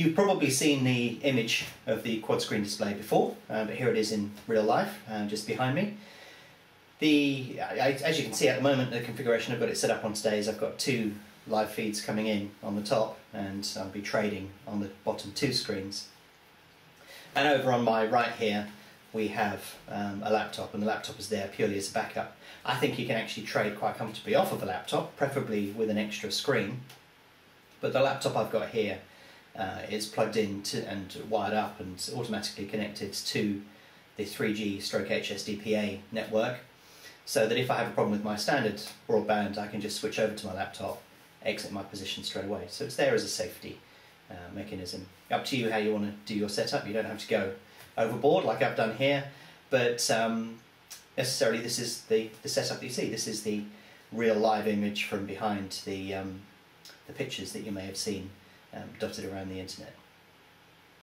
You've probably seen the image of the quad screen display before, uh, but here it is in real life, uh, just behind me. The, I, as you can see at the moment, the configuration I've got it set up on today is I've got two live feeds coming in on the top and I'll be trading on the bottom two screens. And over on my right here, we have um, a laptop and the laptop is there purely as a backup. I think you can actually trade quite comfortably off of a laptop, preferably with an extra screen. But the laptop I've got here uh, is plugged in to, and wired up and automatically connected to the 3G stroke HSDPA network so that if I have a problem with my standard broadband I can just switch over to my laptop, exit my position straight away. So it's there as a safety uh, mechanism. Up to you how you want to do your setup, you don't have to go overboard like I've done here, but um, necessarily this is the, the setup you see. This is the real live image from behind the, um, the pictures that you may have seen um, dotted around the internet.